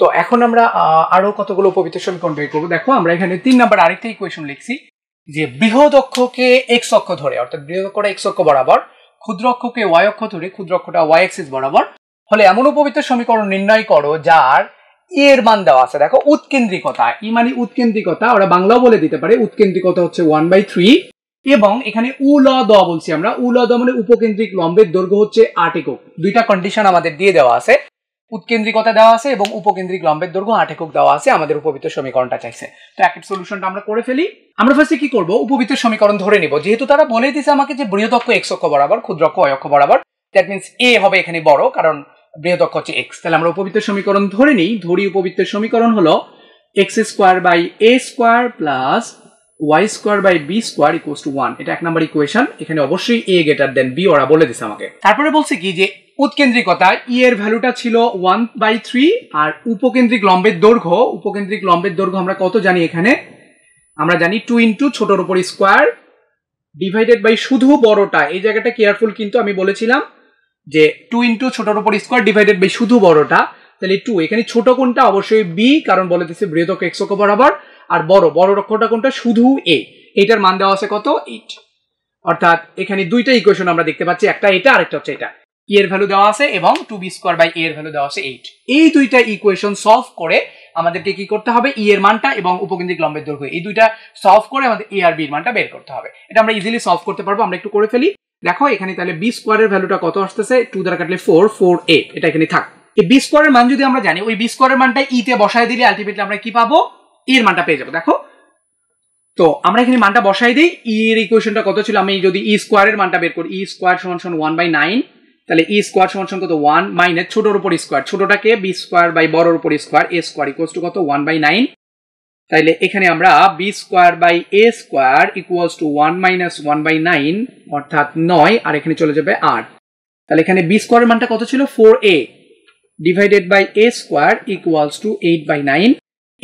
তো এখন আমরা আরও কতগুলো পবিত্র সমীকরণ বের করব? দেখো, আমরা এখানে তিন নাম্বার আরেকটা ইকুয়েশন লিখছি যে বৃহৎ অক্ষকে এক্স অক্ষ ধরে, অর্থাৎ বৃহৎ অক্ষটা এক্স অক্ষ বরাবর ক্ষুদ্র অক্ষকে ওয়াই অক্ষ ধরে ক্ষুদ্রক্ষটা ওয়াই এক্সিস বরাবর। হলে এমন উপবৃত্ত সমীকরণ নির্ণয় করো যার ই এর মান দেওয়া আছে। দেখো, উৎকেন্দ্রিকতা। ই মানে উৎকেন্দ্রিকতা, ওরা বাংলাও বলে দিতে পারে। উৎকেন্দ্রিকতা হচ্ছে ওয়ান বাই থ্রি এবং এখানে উ, ল, দ বলছি আমরা। উ, ল, দ মানে উপকেন্দ্রিক লম্বের দৈর্ঘ্য হচ্ছে আট একক। দুইটা কন্ডিশন আমাদের দিয়ে দেওয়া আছে। উৎকেন্দ্রিকতা দেওয়া আছে এবং উপকেন্দ্রিক লম্বের দৈর্ঘ্য আট একক দেওয়া আছে, আমাদের উপবৃত্ত সমীকরণটা চাইছে। তো এক সলিউশনটা আমরা করে ফেলি। আমরা ফার্স্টে কি করব? উপবৃত্ত সমীকরণ ধরে নিব। যেহেতু তারা বলে দিয়েছে আমাকে যে বৃহদক্ষ এক্স অক্ষ বরাবর, ক্ষুদ্রক্ষ অক্ষ বরাবর দ্যাট মিনস এ হবে এখানে বড়, কারণ বৃহদক্ষ হচ্ছে এক্স তাহলে আমরা উপবৃত্ত সমীকরণ ধরে নিই। ধরি উপবৃত্তের সমীকরণ হলো X square by A square plus Y square by B square equal to one এটা এক নাম্বার ইকুয়েশন এখানে অবশ্যই এ গেটার দেন বি ওরা বলে দিছে আমাকে। তারপরে বলছে কি যে, উৎকেন্দ্রিকতা ই এর ভ্যালুটা ছিল ওয়ান বাই থ্রি আর উপকেন্দ্রিক লম্বের দৈর্ঘ্য, উপকেন্দ্রিক লম্বের দৈর্ঘ্য আমরা কত জানি এখানে? আমরা জানি টু ইন্টু ছোটর উপর স্কোয়ার ডিভাইডেড বাই শুধু বড়টা। এই জায়গাটা কেয়ারফুল কিন্তু আমি বলেছিলাম যে টু ইন্টু ছোটর উপর স্কোয়ার ডিভাইডেড বাই শুধু বড়টা। তাহলে টু এখানে ছোট কোনটা? অবশ্যই বি কারণ বলে দিচ্ছে বৃহৎ এক্স অক্ষ বরাবর। আর বড় বড় অক্ষরটা কোনটা? শুধু এ। এইটার মান দেওয়া আছে কত? এইট অর্থাৎ এখানে দুইটা ইকুয়েশন আমরা দেখতে পাচ্ছি, একটা এটা, আরেকটা হচ্ছে এটা। ই এর ভ্যালু দেওয়া আছে এবং two B square by A এর ভ্যালু দেওয়া আছে এইট এই দুইটা ইকুয়েশন সলভ করে আমাদেরকে কি করতে হবে? ই এর মানটা এবং উপকেন্দ্রিক লম্বের দৈর্ঘ্য। এই দুইটা সলভ করে আমাদের এ আর বি এর মানটা বের করতে হবে। এটা আমরা ইজিলি সলভ করতে পারব, আমরা একটু করে ফেলি। দেখো, এখানে তাহলে বি স্কোয়ারের ভ্যালুটা কত আসতেছে? টু দ্বারা কাটলে ফোর ফোর এইট এটা এখানে থাক। এই বি স্কোয়ারের মান যদি আমরা জানি, ওই বি স্কোয়ারের মানটা ই তে বসায় দিলে আলটিমেটলি আমরা কি পাবো? এর মানটা পেয়ে যাব, দেখো। তো আমরা এখানে মানটা বসাই দিই। ই ইকুয়েশনটা কত ছিল? আমি যদি ই স্কোয়ারের মানটা বের করি ই স্কোয়ার সমান সমান ওয়ান বাই নাইন তাহলে ই স্কোয়ার সমান সমান কত? ওয়ান মাইনাস ছোটোর উপর স্কোয়ার ছোটটাকে বি স্কোয়ার বাই বড়র উপর square A square equals to কত? ওয়ান বাই নাইন তাইলে এখানে আমরা B square by A square equals to one minus one by nine অর্থাৎ নয়, আর এখানে চলে যাবে আট। তাহলে এখানে বি স্কোয়ারের মানটা কত ছিল? Four A divided by A square equals to eight by nine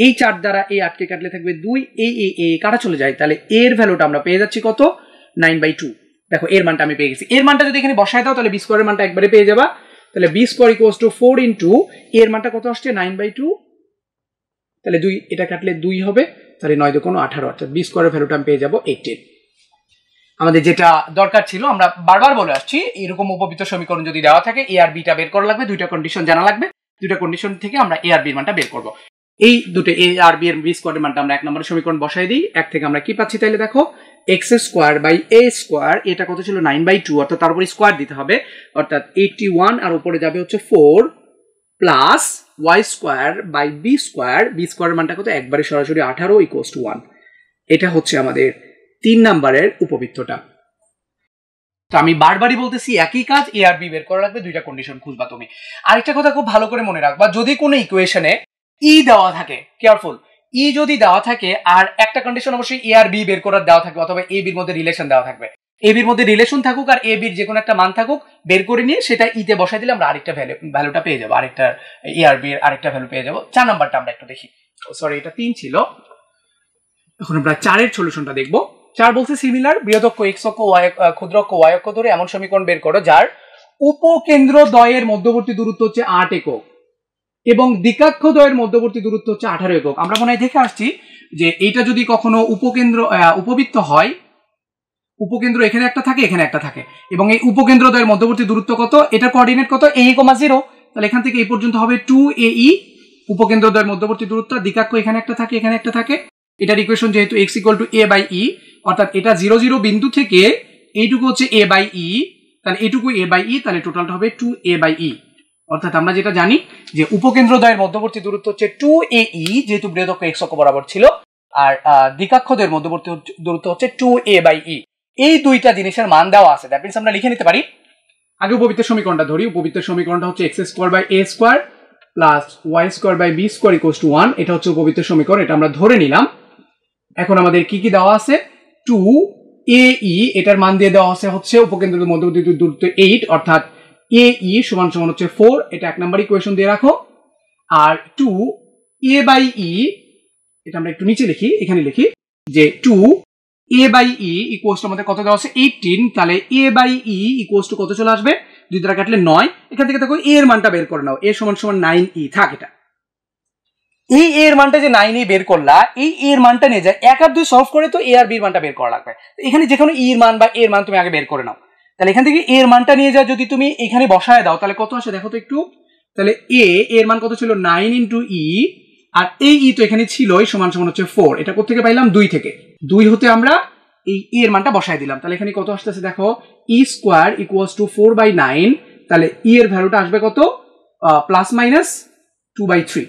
এই চার দ্বারা এ আটকে কাটলে থাকবে দুই, এ এ এ কাটা চলে যায়। তাহলে এর ভ্যালুটা আমরা পেয়ে যাচ্ছি কত? নাইন বাই টু দেখো, এর মানটা আমি পেয়ে গেছি। এর মানটা যদি এখানে বসায় দাও, তাহলে বি স্কোয়ারের মানটা একবারে পেয়ে যাবা। তাহলে B square equals to four into এর মানটা কত আসছে? নাইন বাই টু তাহলে দুই, এটা কাটলে দুই হবে। তাহলে নয় দোকানো আঠারো, অর্থাৎ বি স্কোয়ারের ভ্যালুটা আমি পেয়ে যাব এইটিন আমাদের যেটা দরকার ছিল, আমরা বারবার বলে আসছি, এরকম উপবৃত্ত সমীকরণ যদি দেওয়া থাকে এ আর বিটা বের করা লাগবে, দুইটা কন্ডিশন জানা লাগবে। দুইটা কন্ডিশন থেকে আমরা এ আর বির মানটা বের করব। এই দুটো এ আর বি এর বি স্কোয়ারের মানটা আমরা এক নম্বরের সমীকরণ বসাই দিই। এক থেকে আমরা কি পাচ্ছি তাহলে দেখো? X square by A square এটা কত ছিল? নাইন বাই টু অর্থাৎ তার উপরে স্কোয়ার দিতে হবে। অর্থাৎ এইটটি ওয়ান আর উপরে যাবে হচ্ছে four plus Y square by B square B স্কোয়ারের মানটা কত? একবারে সরাসরি আঠারো ইকোয়াস টু ওয়ান এটা হচ্ছে আমাদের তিন নাম্বারের উপবৃত্তটা। তো আমি বারবারই বলতেছি, একই কাজ এ আর বি বের করা লাগবে, দুইটা কন্ডিশন খুঁজবা তুমি। আরেকটা কথা খুব ভালো করে মনে রাখবা, যদি কোনো ইকুয়েশনে ই দেওয়া থাকে কেয়ারফুল ই যদি দেওয়া থাকে, আর একটা কন্ডিশন অবশ্যই এ আর বি বের করার দেওয়া থাকবে, অথবা এ বির মধ্যে রিলেশন দেওয়া থাকবে। এ বির মধ্যে রিলেশন থাকুক আর এ বির যে কোনো একটা মান থাকুক, বের করে নিয়ে সেটা ইতে বসাই দিলে আমরা আরেকটা ভ্যালু ভ্যালুটা পেয়ে যাব, আরেকটা এ আর বি এর আরেকটা ভ্যালু পেয়ে যাব। চার নাম্বারটা আমরা একটু দেখি। সরি এটা তিন ছিল। এখন আমরা চারের সলিউশনটা দেখব। চার বলছে সিমিলার বৃহদক্ষ এক্স অক্ষ ওয়াই ক্ষুদ্রক্ষ ওয়াই অক্ষ ধরে এমন সমীকরণ বের করো, যার উপকেন্দ্র দ্বয়ের মধ্যবর্তী দূরত্ব হচ্ছে আট একক। এবং দ্বিকাক্ষ দ্বয়ের মধ্যবর্তী দূরত্ব হচ্ছে আঠারো একক। আমরা মনে হয় দেখে আসছি যে এইটা যদি কখনো উপকেন্দ্র উপবৃত্ত হয়, উপকেন্দ্র এখানে একটা থাকে, এখানে একটা থাকে। এবং এই উপকেন্দ্র দ্বয়ের মধ্যবর্তী দূরত্ব কত? এটা কোঅর্ডিনেট কত? এ কমা জিরো তাহলে এখান থেকে এই পর্যন্ত হবে টু এ ই উপকেন্দ্র দ্বয়ের মধ্যবর্তী দূরত্ব, দ্বিকাক্ষ এখানে একটা থাকে, এখানে একটা থাকে। এটার ইকুয়েশন যেহেতু X equal to A by E অর্থাৎ এটা জিরো জিরো বিন্দু থেকে এইটুকু হচ্ছে এ বাই ই তাহলে এইটুকু এ বাই ই তাহলে টোটালটা হবে টু এ বাই ই অর্থাৎ আমরা যেটা জানি যে উপকেন্দ্র উপকেন্দ্রদ্বয়ের মধ্যবর্তী দূরত্ব হচ্ছে টু এ ই যেহেতু বৃহদক্ষ এক্স অক্ষ বরাবর ছিল। আর দ্বিকাক্ষদের মধ্যবর্তী দূরত্ব হচ্ছে টু এ বাই ই এই দুইটা জিনিসের মান দেওয়া আছে। দ্যাট মিনস আমরা লিখে নিতে পারি, আগে উপবৃত্ত সমীকরণটা ধরি। উপবৃত্ত সমীকরণটা হচ্ছে X square by A square plus Y square by B square equals to one এটা হচ্ছে উপবৃত্ত সমীকরণ, এটা আমরা ধরে নিলাম। এখন আমাদের কি কি দেওয়া আছে? টু এ ই এটার মান দিয়ে দেওয়া আছে হচ্ছে উপকেন্দ্রের মধ্যবর্তী দূরত্ব এইট অর্থাৎ এ ই সমান সমান হচ্ছে ফোর এটা এক নাম্বার ইকুয়েশন দিয়ে রাখো। আর টু এ বাই ই এটা আমরা একটু নিচে লিখি, এখানে লিখি, যে two A by E equals আমাদের কত দেওয়া আছে? এইটিন তাহলে A by E equals to কত চলে আসবে? দুই দ্বারা কাটলে নয়। এখান থেকে দেখো এর মানটা বের করে নাও। এ সমান সমান নাইন ই থাক এটা। এই এর মানটা যে নাইন ই বের করলা, এই এর মানটা নিয়ে যায় এক আর দুই সলভ করে তো এ আর বির মানটা বের করা লাগবে। এখানে যে কোনো এর মান বা এর মান তুমি আগে বের করে নাও। তাহলে এখান থেকে এর মানটা নিয়ে যা যদি তুমি এখানে বসায় দাও, তাহলে কত আসে? দেখো তো একটু। তাহলে এ এর মান কত ছিল? নাইন ইন্টু ই আর এই ই তো এখানে ছিল সমান সমান হচ্ছে ফোর এটা কোথেকে পাইলাম? দুই থেকে। দুই হতে আমরা এই এর মানটা বসায় দিলাম। তাহলে এখানে কত আসতেছে? দেখো E square equals to four by nine তাহলে ই এর ভ্যালুটা আসবে কত? Plus minus two by three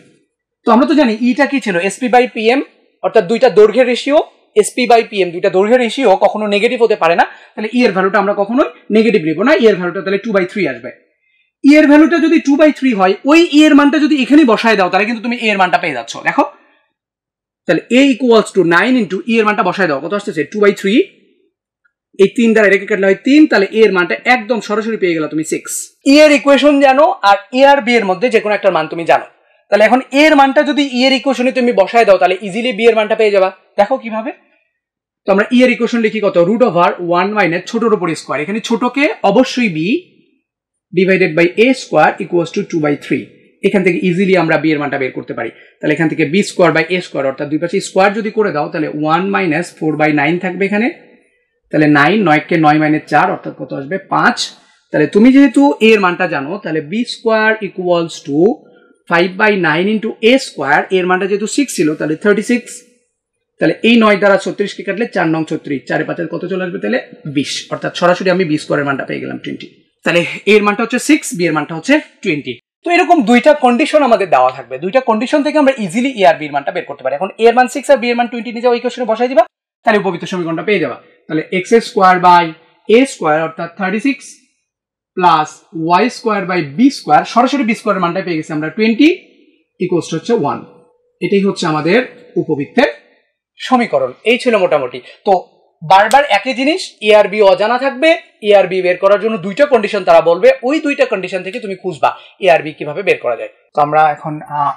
তো আমরা তো জানি ইটা কি ছিল? এসপি বাই পিএম অর্থাৎ দুইটা দৈর্ঘ্যের রেশিও এসপি বাই পিএম দুইটা দৈর্ঘ্যের রেশিও কখনো নেগেটিভ হতে পারে না। তাহলে ই এর ভ্যালুটা আমরা কখনোই নেগেটিভ নিব না। ই এর ভ্যালুটা তাহলে টু বাই থ্রি আসবে। ই এর ভ্যালুটা যদি টু বাই থ্রি হয়, ওই ই এর মানটা যদি এখানে বসায় দাও, তাহলে কিন্তু তুমি এ এর মানটা পেয়ে যাচ্ছ। দেখো। তাহলে A equals to nine into E এর মানটা বসায় দাও। কত আসতেছে? টু বাই থ্রি এই তিন দ্বারা রেখে কাটলে হয় তিন। তাহলে এ এর মানটা একদম সরাসরি পেয়ে গেল তুমি সিক্স ই এর ইকুয়েশন জানো আর এ আর বি এর মধ্যে যে কোনো একটা মান তুমি জানো। তাহলে এখন এর মানটা যদি ই এর ইকুয়েশনে তুমি বসায় দাও, তাহলে ইজিলি বি এর মানটা পেয়ে যাবা। দেখো কীভাবে? তো আমরা ই এর ইকুয়েশন লিখি কত? রুট ওভার ওয়ান মাইনাস ছোটর উপর স্কোয়ার এখানে ছোটকে অবশ্যই B divided by A square equals to two by three এখান থেকে ইজিলি আমরা বি এর মানটা বের করতে পারি। তাহলে এখান থেকে B square by A square অর্থাৎ দুই পাশে স্কোয়ার যদি করে দাও, তাহলে one minus four by nine থাকবে এখানে। তাহলে নাইন নয়কে নয় মাইনাস চার, অর্থাৎ কত আসবে? পাঁচ। তাহলে তুমি যেহেতু এ এর মানটা জানো, তাহলে B square equals to five by nine into A square এর মানটা যেহেতু সিক্স ছিল, তাহলে থার্টি সিক্স তাহলে এই নয় দ্বারা ছত্রিশকে কাটলে চার নং ছত্রিশ। চারে পাঁচের কত চলে আসবে তাহলে? বিশ। অর্থাৎ সরাসরি আমি বি স্কোয়ারের মানটা পেয়ে গেলাম টোয়েন্টি তাহলে এর মানটা হচ্ছে সিক্স বি এর মানটা হচ্ছে টোয়েন্টি তো এরকম দুইটা কন্ডিশন আমাদের দেওয়া থাকবে। দুইটা কন্ডিশন থেকে আমরা ইজিলি এ আর বি এর মানটা বের করতে পারি। এখন এর মান সিক্স আর বি এর মান টোয়েন্টি নিয়ে যাও ইকুয়েশনে বসাই দিবা। তাহলে উপবিত সমীকরণটা পেয়ে যাবা। তাহলে এক্সের স্কোয়ার বাই এ স্কোয়ার অর্থাৎ thirty six plus Y square by B square সরাসরি বি স্কোয়ারের মানটা পেয়ে গেছি আমরা টোয়েন্টি ইকুয়ালস হচ্ছে ওয়ান এটাই হচ্ছে আমাদের উপবৃত্তের সমীকরণ। এই ছিল মোটামুটি। তো বারবার একই জিনিস এআরবি অজানা থাকবে এআরবি বের করার জন্য দুইটা কন্ডিশন তারা বলবে, ওই দুইটা কন্ডিশন থেকে তুমি খুঁজবা এআরবি কীভাবে বের করা যায়। তো আমরা এখন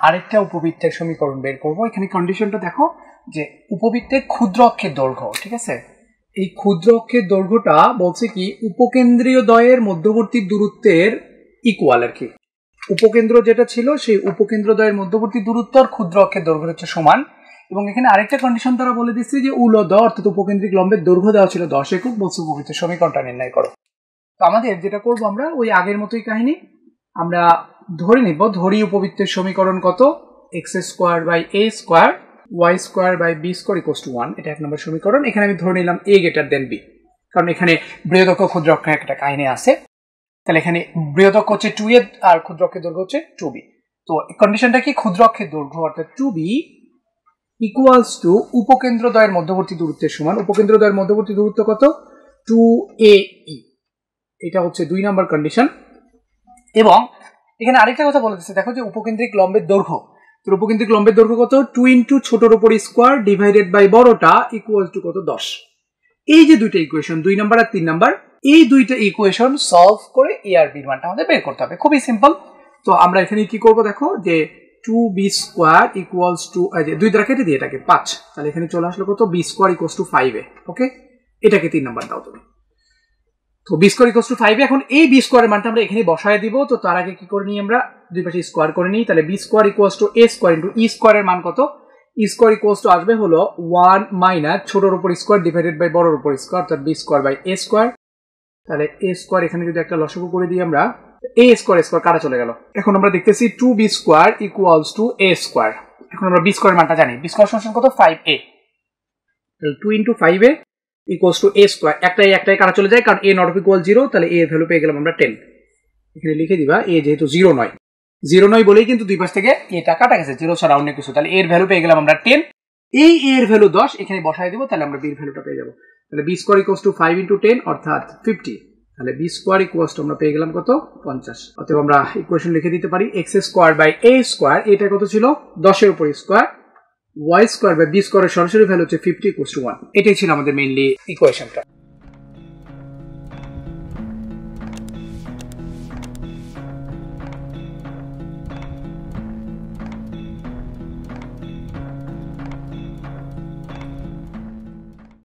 আরেকটা উপবৃত্তের সমীকরণ বের করব। এখানে কন্ডিশনটা দেখো যে উপবৃত্তের ক্ষুদ্র অক্ষের দৈর্ঘ্য, ঠিক আছে? এই ক্ষুদ্র অক্ষের দৈর্ঘ্যটা বলছে কি, উপকেন্দ্রীয় দয়ের মধ্যবর্তী দূরত্বের ইকুয়াল আর কি। উপকেন্দ্র যেটা ছিল, সেই উপকেন্দ্র দয়ের মধ্যবর্তী দূরত্ব আর ক্ষুদ্র অক্ষের দৈর্ঘ্য হচ্ছে সমান। এবং এখানে আরেকটা কন্ডিশন তারা বলে দিচ্ছে যে উল দ অর্থাৎ উপকেন্দ্রিক লম্বের দৈর্ঘ্য দেওয়া ছিল দশ একক, বলছে উপবৃত্তের সমীকরণটা নির্ণয় করো। তো আমাদের যেটা করব আমরা, ওই আগের মতোই কাহিনী, আমরা ধরে নিব, ধরি উপবৃত্তের সমীকরণ কত? X square by A square Y square by B square equals to one এটা এক নম্বর সমীকরণ। এখানে আমি ধরে নিলাম এ গেটার দেন বি কারণ এখানে বৃহদক্ষ ক্ষুদ্রক্ষের একটা কাহিনী আছে। তাহলে এখানে বৃহদক্ষ হচ্ছে টু এ আর ক্ষুদ্রক্ষের দৈর্ঘ্য হচ্ছে টু বি তো কন্ডিশনটা কি? ক্ষুদ্রক্ষের দৈর্ঘ্য, অর্থাৎ টু বি ইকুয়ালস টু উপকেন্দ্রদ্বয়ের মধ্যবর্তী দূরত্বের সমান। উপকেন্দ্রদ্বয়ের মধ্যবর্তী দূরত্ব কত? টু এ ই এটা হচ্ছে দুই নাম্বার কন্ডিশন এবং এখানে আরেকটা কথা বলে দিচ্ছে। দেখো যে উপকেন্দ্রিক লম্বের দৈর্ঘ্য। তো উপকেন্দ্রিক লম্বের দৈর্ঘ্য কত? টু ইন্টু ছোটোর উপর স্কোয়ার ডিভাইডেড বাই বড়টা ইকুয়াল টু কত? দশ। এই যে দুইটা ইকুয়েশন দুই নাম্বার আর তিন নাম্বার, এই দুইটা ইকুয়েশন সলভ করে এ আর বির মানটা আমাদের বের করতে হবে। খুবই সিম্পল তো আমরা এখানে কি করব দেখো? যে two b square equals to দুই দ্বারা কেটে দিই এটাকে, পাঁচ। তাহলে এখানে চলে আসলো কত? বি স্কোয়ার ইকুয়ালস টু ফাইভে ওকে এটাকে তিন নাম্বার দাও তুমি। তো বি স্কোয়ার ইকুয়ালস টু ফাইভে এখন এই বি স্কোয়ারের মানটা আমরা এখানে বসায় দিব। তো তার আগে কি করে নিই আমরা? দুই পাশে স্কোয়ার করে নিই। তাহলে b square equals to a square into e স্কোয়ারের মান কত? ই স্কোয়ার ইকুয়ালস টু আসবে হলো ওয়ান মাইনাস ছোটোর উপর স্কোয়ার ডিভাইডেড বাই বড়োর উপর স্কোয়ার অর্থাৎ b square by a square তাহলে এ স্কোয়ার এখানে যদি একটা লসগু করে দিই আমরা এ স্কোয়ার স্কোয়ার কাটা চলে গেল। এখন আমরা দেখতেছি two b square equals to a square এখন আমরা বি স্কোয়ার মানটা জানি। বি স্কোয়ার সমান কত? Five a two into five a equals to a square একটাই একটাই কাটা চলে যায়, কারণ এ নট ইকুয়াল জিরো তাহলে এ ভ্যালু পেয়ে গেলাম আমরা টেন এখানে লিখে দিবা এ যেহেতু জিরো নয়। জিরো নয় বলেই কিন্তু দুই পাশ থেকে এটা কাটা গেছে জিরো ছাড়া অন্য কিছু। তাহলে এর ভ্যালু পেয়ে গেলাম আমরা টেন এই এর ভ্যালু দশ, এখানে বসাই দেবো, তাহলে আমরা বির ভ্যালুটা পেয়ে যাব। তাহলে b square equals to five into ten অর্থাৎ ফিফটি তাহলে বি স্কোয়ার ইকুয়ালস টু আমরা পেয়ে গেলাম কত? পঞ্চাশ। অতএব আমরা ইকুয়েশন লিখে দিতে পারি x square by a square এটা কত ছিল? দশের উপর square y square by b স্কোয়ারের সরাসরি ভ্যালু হচ্ছে ফিফটি ইকুয়ালস টু ওয়ান এটাই ছিল আমাদের মেইনলি ইকুয়েশনটা